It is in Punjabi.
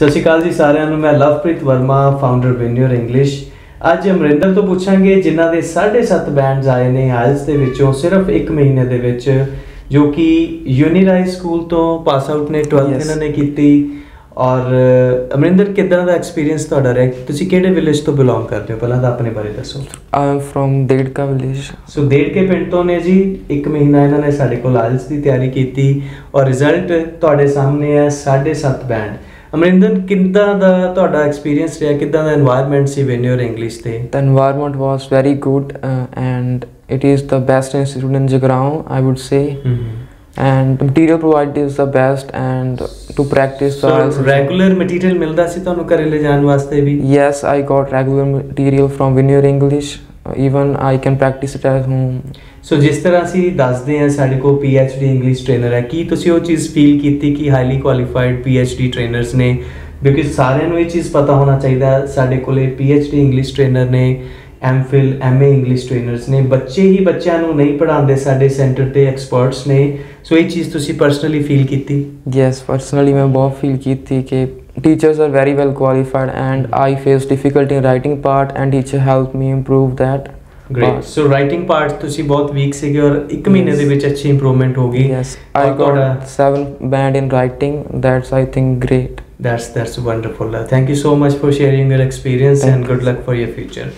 ਸਤਿ ਸ਼੍ਰੀ ਅਕਾਲ ਜੀ ਸਾਰਿਆਂ ਨੂੰ ਮੈਂ ਲਵਪ੍ਰੀਤ ਵਰਮਾ ਫਾਊਂਡਰ ਵਿਨਿਅਰ ਇੰਗਲਿਸ਼ ਅੱਜ ਅਮਰਿੰਦਰ ਤੋਂ ਪੁੱਛਾਂਗੇ ਜਿਨ੍ਹਾਂ ਦੇ 7.5 ਬੈਂਡਸ ਆਏ ਨੇ ਆਇਲਸ ਦੇ ਵਿੱਚੋਂ ਸਿਰਫ 1 ਮਹੀਨੇ ਦੇ ਵਿੱਚ ਜੋ ਕਿ ਯੂਨੀਰਾਈਜ਼ ਸਕੂਲ ਤੋਂ ਪਾਸ ਆਊਟ ਨੇ 12th Yes. ਇਹਨਾਂ ਨੇ ਕੀਤੀ। ਔਰ ਅਮਰਿੰਦਰ ਕਿਦਾਂ ਦਾ ਐਕਸਪੀਰੀਅੰਸ ਤੁਹਾਡਾ ਰਿਹਾ? ਤੁਸੀਂ ਕਿਹੜੇ ਵਿਲੇਜ ਤੋਂ ਬਿਲੋਂਗ ਕਰਦੇ ਹੋ? ਪਹਿਲਾਂ ਤਾਂ ਆਪਣੇ ਬਾਰੇ ਦੱਸੋ। Am from Dedka village. ਸੋ ਡੇਢ ਕੇ ਪਿੰਡ ਤੋਂ ਨੇ ਜੀ। 1 ਮਹੀਨਾ ਇਹਨਾਂ ਨੇ ਸਾਡੇ ਕੋਲ ਆਇਲਸ ਦੀ ਤਿਆਰੀ ਕੀਤੀ। ਔਰ ਰਿਜ਼ਲਟ ਤੁਹਾਡੇ ਸਾਹਮਣੇ ਹੈ 7.5 ਬੈਂਡ ਅਮਰਿੰਦਰ ਕਿੰਦਾ ਦਾ ਤੁਹਾਡਾ ਐਕਸਪੀਰੀਅੰਸ ਰਿਹਾ ਕਿਦਾਂ ਦਾ এনवायरमेंट ਸੀ ਵੈਨ ਯੂ ਆਰ ਇੰਗਲਿਸ਼ ਤੇ the environment was very good and it is the best institute in Jagraon I would say and the material provided is the best and to practice so regular material milda si tonu kare le jaan waste bhi yes i got regular material from veneer english even i can practice it at home so ਜਿਸ ਤਰ੍ਹਾਂ ਅਸੀਂ ਦੱਸਦੇ ਹਾਂ ਸਾਡੇ ਕੋਲ P H D English trainer ਹੈ ਕੀ ਤੁਸੀਂ ਉਹ ਚੀਜ਼ ਫੀਲ ਕੀਤੀ ਕਿ highly qualified P H D trainers ਨੇ ਬਿਕਾਜ਼ ਸਾਰਿਆਂ ਨੂੰ ਇਹ ਚੀਜ਼ ਪਤਾ ਹੋਣਾ ਚਾਹੀਦਾ ਸਾਡੇ ਕੋਲੇ P H D English trainer ਨੇ M Phil M A English trainers ਨੇ ਬੱਚੇ ਹੀ ਬੱਚਿਆਂ ਨੂੰ ਨਹੀਂ ਪੜਾਉਂਦੇ ਸਾਡੇ ਸੈਂਟਰ ਤੇ ਐਕਸਪਰਟਸ ਨੇ ਸੋ ਇਹ ਚੀਜ਼ ਤੁਸੀਂ ਪਰਸਨਲੀ ਫੀਲ ਕੀਤੀ ਯੈਸ ਪਰਸਨਲੀ ਮੈਂ ਬਹੁਤ ਫੀਲ ਕੀਤੀ ਕਿ teachers are very well qualified and i faced difficulty in writing part and teacher helped me improve that. Great. So writing part ਤੁਸੀਂ ਬਹੁਤ ਵੀਕ ਸੀਗੇ ਔਰ 1 ਮਹੀਨੇ ਦੇ ਵਿੱਚ ਅੱਛੀ ਇੰਪਰੂਵਮੈਂਟ ਹੋ ਗਈ Yes, I ਔਰ ਤੁਹਾਡਾ got seven band in writing. That's I think great. That's that's wonderful. Uh, thank you so much for sharing your experience Thank and you.